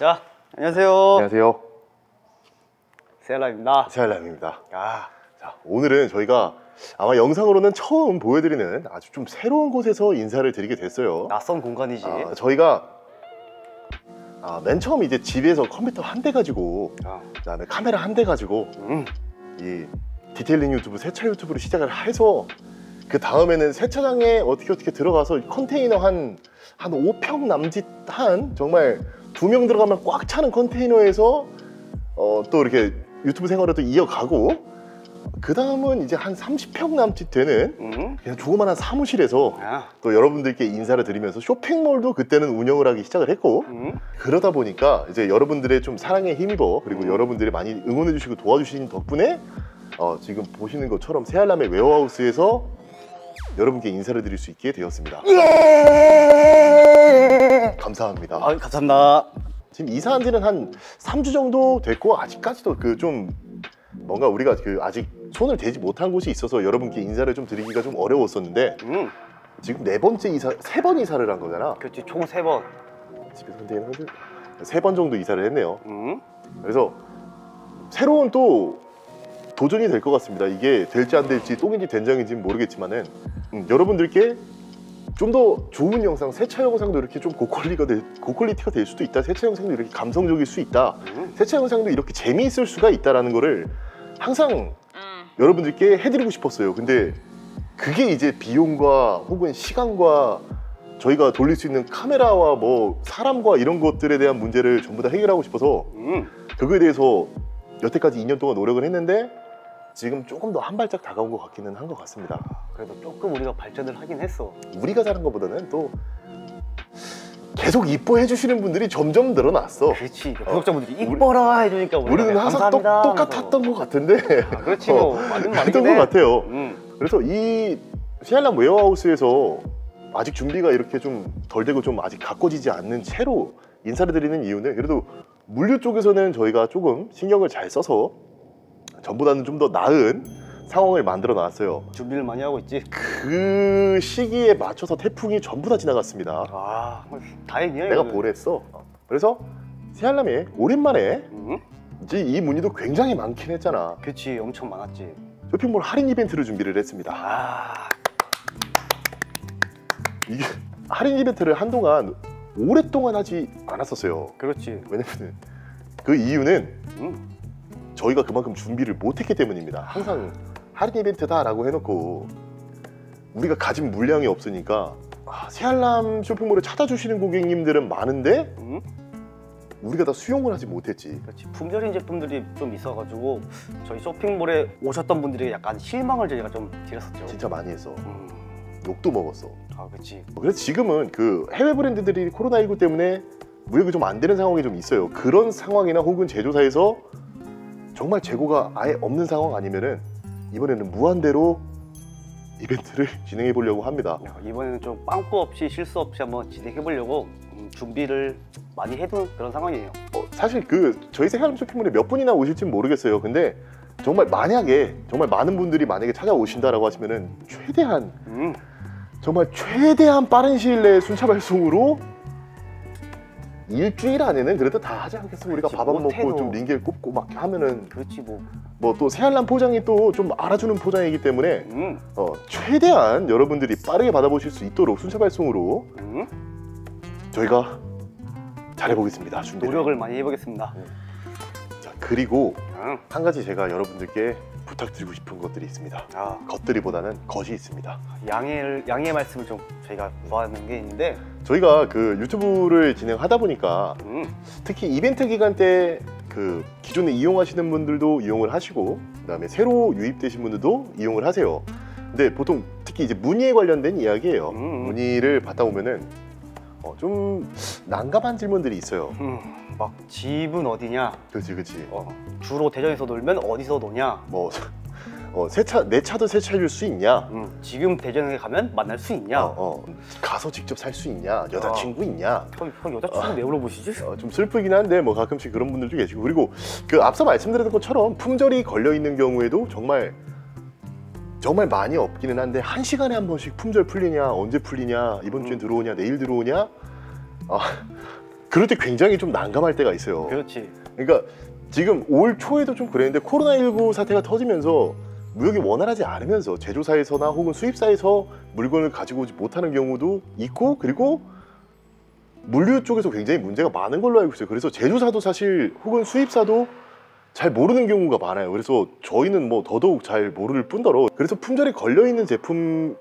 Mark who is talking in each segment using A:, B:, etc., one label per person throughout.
A: 자, 안녕하세요.
B: 안녕하세요.
A: 세알람입니다.
B: 세알람입니다.
A: 아,
B: 자, 오늘은 저희가 아마 영상으로는 처음 보여드리는 아주 좀 새로운 곳에서 인사를 드리게 됐어요.
A: 낯선 공간이지.
B: 아, 저희가 아, 맨 처음 이제 집에서 컴퓨터 한 대 가지고
A: 아,
B: 그다음에 카메라 한 대 가지고
A: 음,
B: 이 detailing 유튜브 세차 유튜브를 시작을 해서 그 다음에는 세차장에 어떻게 어떻게 들어가서 컨테이너 한 한 5평 남짓 한 정말 두 명 들어가면 꽉 차는 컨테이너에서 어, 또 이렇게 유튜브 생활을 또 이어가고 그 다음은 이제 한 30평 남짓 되는
A: 음,
B: 그냥 조그만한 사무실에서
A: 아,
B: 또 여러분들께 인사를 드리면서 쇼핑몰도 그때는 운영을 하기 시작을 했고
A: 음,
B: 그러다 보니까 이제 여러분들의 좀 사랑에 힘입어 그리고
A: 음.
B: 여러분들이 많이 응원해 주시고 도와주신 덕분에 어, 지금 보시는 것처럼 새알람의 웨어하우스에서 여러분께 인사를 드릴 수 있게 되었습니다. 감사합니다.
A: 아, 감사합니다.
B: 지금 이사한 지는 한 3주 정도 됐고 아직까지도 그 좀 뭔가 우리가 그 아직 손을 대지 못한 곳이 있어서 여러분께 인사를 좀 드리기가 좀 어려웠었는데
A: 음,
B: 지금 네 번째 이사 세 번 이사를 한 거잖아.
A: 그렇지, 총 세 번.
B: 집에서 컨테이너 세번 정도 이사를 했네요.
A: 음,
B: 그래서 새로운 또 도전이 될 것 같습니다. 이게 될지 안 될지 똥인지 된장인지는 모르겠지만은 음, 여러분들께 좀 더 좋은 영상, 세차 영상도 이렇게 좀 고퀄리가 될, 고퀄리티가 될 수도 있다. 세차 영상도 이렇게 감성적일 수 있다.
A: 음,
B: 세차 영상도 이렇게 재미있을 수가 있다라는 거를 항상 여러분들께 해드리고 싶었어요. 근데 그게 이제 비용과 혹은 시간과 저희가 돌릴 수 있는 카메라와 뭐 사람과 이런 것들에 대한 문제를 전부 다 해결하고 싶어서
A: 음,
B: 그거에 대해서 여태까지 2년 동안 노력을 했는데 지금 조금 더 한 발짝 다가온 것 같기는 한 것 같습니다.
A: 그래도 조금 우리가 발전을 하긴 했어.
B: 우리가 잘한 것보다는 또 계속 이뻐해 주시는 분들이 점점 늘어났어.
A: 그렇지,
B: 어,
A: 구독자분들이 이뻐라 해주니까
B: 우리는 항상 똑, 똑같았던 것 같은데.
A: 아, 그렇지, 뭐.
B: 어,
A: 맞는 말이긴
B: 것
A: 해.
B: 같아요.
A: 음,
B: 그래서 이 시알람 웨어하우스에서 아직 준비가 이렇게 좀 덜 되고 좀 아직 가꿔지지 않는 채로 인사를 드리는 이유는 그래도 물류 쪽에서는 저희가 조금 신경을 잘 써서 전보다는 좀 더 나은 상황을 만들어 놨어요.
A: 준비를 많이 하고 있지.
B: 그 시기에 맞춰서 태풍이 전부 다 지나갔습니다.
A: 아, 다행이야.
B: 내가
A: 이거는.
B: 보냈어. 그래서 시알람이 오랜만에
A: 음,
B: 이제 이 문의도 굉장히 많긴 했잖아.
A: 그렇지, 엄청 많았지.
B: 쇼핑몰 할인 이벤트를 준비를 했습니다.
A: 아,
B: 이게 할인 이벤트를 한동안 오랫동안 하지 않았었어요.
A: 그렇지.
B: 왜냐면 그 이유는
A: 음,
B: 저희가 그만큼 준비를 못했기 때문입니다. 항상 할인 이벤트다라고 해놓고 우리가 가진 물량이 없으니까 아, 새알람 쇼핑몰을 찾아주시는 고객님들은 많은데
A: 음,
B: 우리가 다 수용을 하지 못했지.
A: 그렇지. 품절인 제품들이 좀 있어가지고 저희 쇼핑몰에 오셨던 분들이 약간 실망을 저희가 좀 드렸었죠.
B: 진짜 많이 했어.
A: 음,
B: 욕도 먹었어.
A: 아, 그렇지.
B: 그래서 지금은 그 해외 브랜드들이 코로나19 때문에 무역이 좀 안 되는 상황이 좀 있어요. 그런 상황이나 혹은 제조사에서 정말 재고가 아예 없는 상황 아니면은 이번에는 무한대로 이벤트를 진행해 보려고 합니다.
A: 야, 이번에는 좀 빵꾸 없이 실수 없이 한번 진행해 보려고 음, 준비를 많이 해둔 그런 상황이에요.
B: 어, 사실 그 저희 새하람 쇼핑몰에 몇 분이나 오실지는 모르겠어요. 근데 정말 만약에 정말 많은 분들이 만약에 찾아오신다라고 하시면은 최대한
A: 음,
B: 정말 최대한 빠른 시일 내에 순차 발송으로 일주일 안에는 그래도 다 하지 않겠어 우리가 밥 안 먹고. 좀 링겔 꼽고 막 하면은
A: 그렇지 뭐.
B: 뭐 또 새알람 포장이 또 좀 알아주는 포장이기 때문에
A: 음,
B: 어, 최대한 여러분들이 빠르게 받아보실 수 있도록 순차 발송으로
A: 음,
B: 저희가 잘해보겠습니다 준비를
A: 노력을 많이 해보겠습니다.
B: 자, 그리고
A: 음,
B: 한 가지 제가 여러분들께 부탁드리고 싶은 것들이 있습니다
A: 아,
B: 것들이보다는 것이 있습니다
A: 양해를 양해 말씀을 좀 저희가 구하는 게 있는데,
B: 저희가 그 유튜브를 진행하다 보니까
A: 음,
B: 특히 이벤트 기간 때 그 기존에 이용하시는 분들도 이용을 하시고 그다음에 새로 유입되신 분들도 이용을 하세요. 근데 보통 특히 이제 문의에 관련된 이야기예요.
A: 음, 음.
B: 문의를 받다 보면은 어, 좀 난감한 질문들이 있어요.
A: 음, 막 집은 어디냐,
B: 그렇지, 그렇지.
A: 어, 주로 대전에서 놀면 어디서 노냐,
B: 뭐 어, 새 차, 내 차도 세차해줄 수 있냐?
A: 음, 지금 대전에 가면 만날 수 있냐.
B: 어, 어. 가서 직접 살 수 있냐? 여자친구 있냐?
A: 형, 형 여자친구 왜 물어보시지?
B: 어, 좀 슬프긴 한데 뭐 가끔씩 그런 분들도 계시고 그리고 그 앞서 말씀드렸던 것처럼 품절이 걸려 있는 경우에도 정말 정말 많이 없기는 한데 한 시간에 한 번씩 품절 풀리냐 언제 풀리냐 이번 주엔
A: 음.
B: 들어오냐 내일 들어오냐 아, 그럴 때 굉장히 좀 난감할 때가 있어요.
A: 그렇지.
B: 그러니까 지금 올 초에도 좀 그랬는데 코로나19 사태가 터지면서 무역이 원활하지 않으면서 제조사에서나 혹은 수입사에서 물건을 가지고 오지 못하는 경우도 있고 그리고 물류 쪽에서 굉장히 문제가 많은 걸로 알고 있어요. 그래서 제조사도 사실 혹은 수입사도 잘 모르는 경우가 많아요. 그래서 저희는 뭐 더더욱 잘 모를 뿐더러 그래서 품절이 걸려 있는 제품의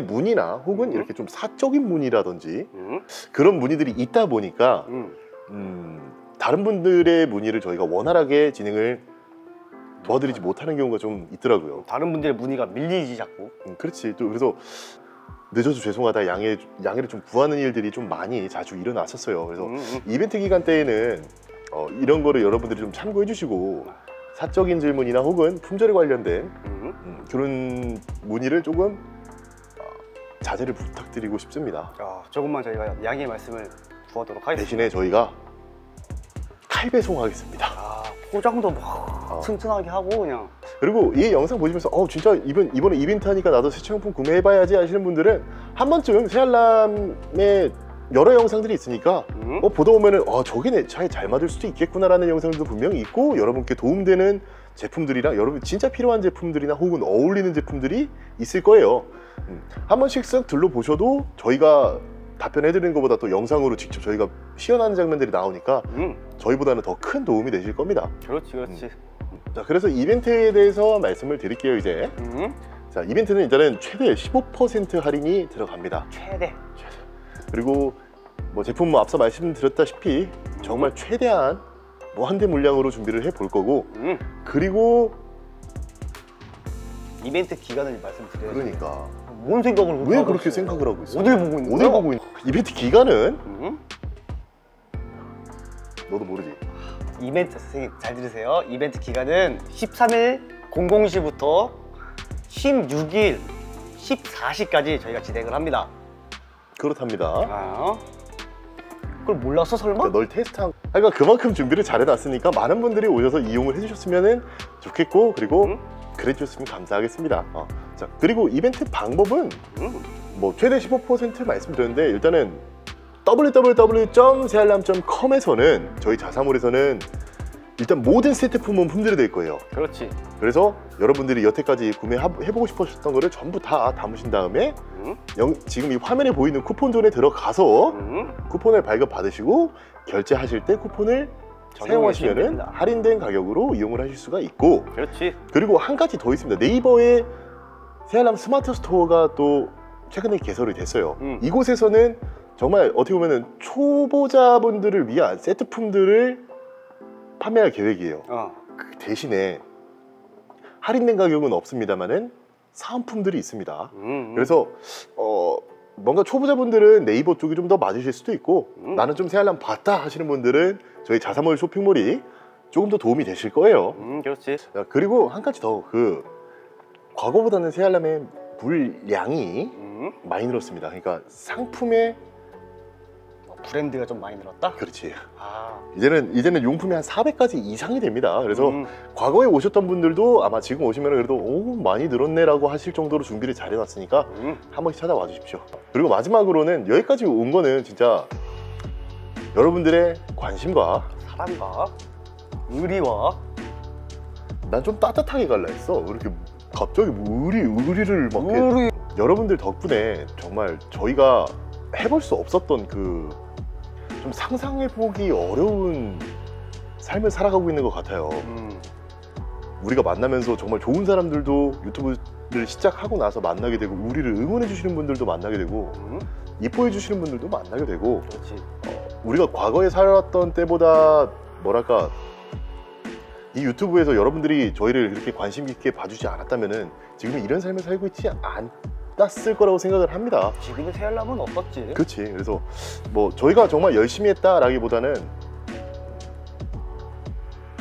B: 문의나 혹은
A: 음.
B: 이렇게 좀 사적인 문의라든지
A: 음,
B: 그런 문의들이 있다 보니까
A: 음.
B: 음, 다른 분들의 문의를 저희가 원활하게 진행을 도와드리지 못하는 경우가 좀 있더라고요.
A: 다른 분들의 문의가 밀리지 자꾸.
B: 음, 그렇지. 또 그래서 늦어서 죄송하다 양해 양해를 좀 구하는 일들이 좀 많이 자주 일어났었어요. 그래서
A: 음, 음.
B: 이벤트 기간 때에는 어, 이런 거를 여러분들이 좀 참고해 주시고 사적인 질문이나 혹은 품절에 관련된
A: 음.
B: 음, 그런 문의를 조금 어, 자제를 부탁드리고 싶습니다.
A: 아, 조금만 저희가 양해의 말씀을 구하도록 하겠습니다.
B: 대신에 저희가 칼 배송하겠습니다.
A: 아, 포장도 막
B: 어.
A: 튼튼하게 하고 그냥
B: 그리고 이 영상 보시면서 어 진짜 이번 이번에 이벤트 하니까 나도 세차용품 구매해봐야지 하시는 분들은 한 번쯤 새알람의 여러 영상들이 있으니까
A: 음.
B: 어 보다 보면은 어 저게 내 차에 잘 맞을 수도 있겠구나라는 영상들도 분명히 있고 여러분께 도움되는 제품들이랑 여러분 진짜 필요한 제품들이나 혹은 어울리는 제품들이 있을 거예요. 음, 한 번씩 쓱 둘러보셔도 저희가 답변해드리는 것보다 또 영상으로 직접 저희가 시연하는 장면들이 나오니까
A: 음.
B: 저희보다는 더 큰 도움이 되실 겁니다.
A: 그렇지, 그렇지.
B: 자 그래서 이벤트에 대해서 말씀을 드릴게요 이제
A: 음.
B: 자 이벤트는 일단은 최대 15% 할인이 들어갑니다
A: 최대.
B: 그리고 뭐 제품 뭐 앞서 말씀드렸다시피 정말 최대한 무한대 물량으로 준비를 해 볼 거고
A: 음.
B: 그리고
A: 이벤트 기간을 말씀드려야지.
B: 그러니까
A: 뭔 생각을
B: 왜 그렇게
A: 있어?
B: 생각을 하고 있어
A: 어딜 보고 있는
B: 어딜
A: 거야?
B: 보고 있는 이벤트 기간은
A: 음?
B: 너도 모르지
A: 이벤트 잘 들으세요. 이벤트 기간은 13일 00시부터 16일 14시까지 저희가 진행을 합니다.
B: 그렇답니다
A: 아. 그걸 몰랐어 설마?
B: 널 테스트한 그러니까 그만큼 준비를 잘 해놨으니까 많은 분들이 오셔서 이용을 해주셨으면 좋겠고 그리고
A: 음?
B: 그래주셨으면 감사하겠습니다 어. 자 그리고 이벤트 방법은
A: 음.
B: 뭐 최대 15% 말씀드렸는데 일단은 www.세알람.com에서는 저희 자사몰에서는 일단 모든 세트품은 품절이 거예요.
A: 그렇지.
B: 그래서 여러분들이 여태까지 구매해보고 싶으셨던 거를 전부 다 담으신 다음에
A: 음?
B: 영- 지금 이 화면에 보이는 쿠폰존에 들어가서
A: 음?
B: 쿠폰을 발급 받으시고 결제하실 때 쿠폰을 사용하시면. 할인된 가격으로 이용을 하실 수가 있고
A: 그렇지.
B: 그리고 한 가지 더 있습니다. 네이버에 새알람 스마트 스토어가 또 최근에 개설이 됐어요.
A: 음.
B: 이곳에서는 정말 어떻게 보면은 초보자분들을 위한 세트품들을 판매할 계획이에요.
A: 어.
B: 그 대신에 할인된 가격은 없습니다만은 사은품들이 있습니다.
A: 음, 음.
B: 그래서 어 뭔가 초보자분들은 네이버 쪽이 좀 더 맞으실 수도 있고
A: 음.
B: 나는 좀 새알람 봤다 하시는 분들은 저희 자사몰 쇼핑몰이 조금 더 도움이 되실 거예요.
A: 음, 그렇지.
B: 자, 그리고 한 가지 더 그 과거보다는 새알람의 물량이
A: 음.
B: 많이 늘었습니다. 그러니까 상품의
A: 어, 브랜드가 좀 많이 늘었다.
B: 그렇지.
A: 아.
B: 이제는 이제는 용품이 한 400가지 이상이 됩니다. 그래서
A: 음.
B: 과거에 오셨던 분들도 아마 지금 오시면 그래도 오 많이 늘었네라고 하실 정도로 준비를 잘 해놨으니까
A: 음.
B: 한 번씩 찾아와 주십시오. 그리고 마지막으로는 여기까지 온 거는 진짜 여러분들의 관심과
A: 사랑과 의리와
B: 난 좀 따뜻하게 갈라 했어. 왜 이렇게 갑자기 뭐 의리 의리를 막
A: 의리.
B: 여러분들 덕분에 정말 저희가 해볼 수 없었던 그 좀 상상해보기 어려운 삶을 살아가고 있는 것 같아요.
A: 음.
B: 우리가 만나면서 정말 좋은 사람들도 유튜브를 시작하고 나서 만나게 되고 우리를 응원해 주시는 분들도 만나게 되고
A: 음.
B: 이뻐해 주시는 분들도 만나게 되고
A: 그렇지.
B: 우리가 과거에 살았던 때보다 뭐랄까 이 유튜브에서 여러분들이 저희를 이렇게 관심 있게 봐주지 않았다면은 지금 이런 삶을 살고 있지 않 았을 거라고 생각을 합니다.
A: 지금의 새알람은 없었지.
B: 그렇지. 그래서 뭐 저희가 정말 열심히 했다라기보다는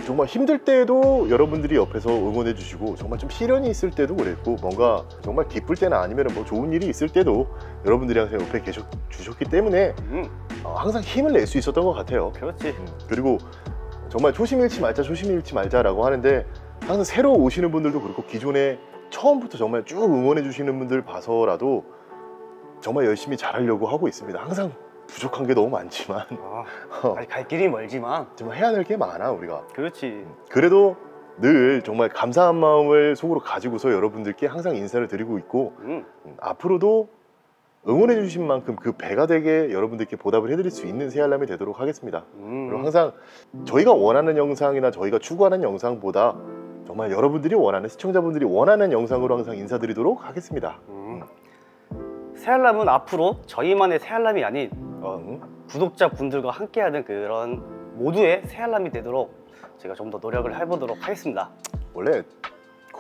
B: 정말 힘들 때에도 여러분들이 옆에서 응원해 주시고 정말 좀 시련이 있을 때도 그랬고 뭔가 정말 기쁠 때나 아니면 뭐 좋은 일이 있을 때도 여러분들이 항상 옆에 계셔 주셨기 때문에
A: 음.
B: 어, 항상 힘을 낼 수 있었던 것 같아요.
A: 그렇지.
B: 음, 그리고 정말 초심 잃지 말자, 초심 잃지 말자라고 하는데 항상 새로 오시는 분들도 그렇고 기존에 처음부터 정말 쭉 응원해 주시는 분들 봐서라도 정말 열심히 잘하려고 하고 있습니다. 항상 부족한 게 너무 많지만
A: 아,
B: 어,
A: 아직 갈 길이 멀지만
B: 좀 해야 될 게 많아 우리가.
A: 그렇지.
B: 그래도 늘 정말 감사한 마음을 속으로 가지고서 여러분들께 항상 인사를 드리고 있고
A: 음,
B: 음, 앞으로도 응원해 주신 만큼 그 배가 되게 여러분들께 보답을 해드릴 수 있는 새알람이 되도록 하겠습니다.
A: 음.
B: 그리고 항상 저희가 원하는 영상이나 저희가 추구하는 영상보다 정말 여러분들이 원하는 시청자분들이 원하는 영상으로 항상 인사드리도록 하겠습니다.
A: 음. 새알람은 앞으로 저희만의 새알람이 아닌
B: 어, 응?
A: 구독자분들과 함께하는 그런 모두의 새알람이 되도록 제가 좀 더 노력을 해보도록 하겠습니다.
B: 원래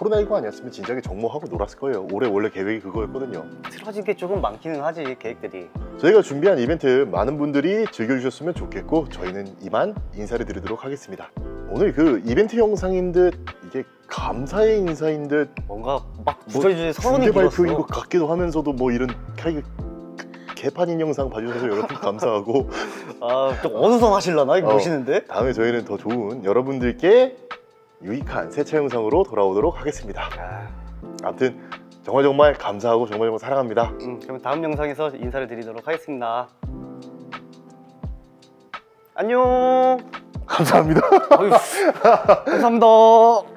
B: 코로나19 아니었으면 진작에 정모하고 놀았을 거예요. 올해 원래 계획이 그거였거든요.
A: 틀어진 게 조금 많기는 하지 계획들이.
B: 저희가 준비한 이벤트 많은 분들이 즐겨주셨으면 좋겠고 저희는 이만 인사를 드리도록 하겠습니다. 오늘 그 이벤트 영상인 듯 이게 감사의 인사인 듯
A: 뭔가
B: 막뭐
A: 주저주저 서운이
B: 발표인 것. 같기도 하면서도 뭐 이런 개- 개판인 영상 봐주셔서 여러분 감사하고
A: 아, 좀 어느서 하실라나 이거
B: 어.
A: 보시는데?
B: 다음에 저희는 더 좋은 여러분들께 유익한 세차 영상으로 돌아오도록 하겠습니다.
A: 아,
B: 아무튼 정말 정말 감사하고 정말 정말 사랑합니다.
A: 음, 그럼 다음 영상에서 인사를 드리도록 하겠습니다. 안녕.
B: 감사합니다.
A: 감사합니다.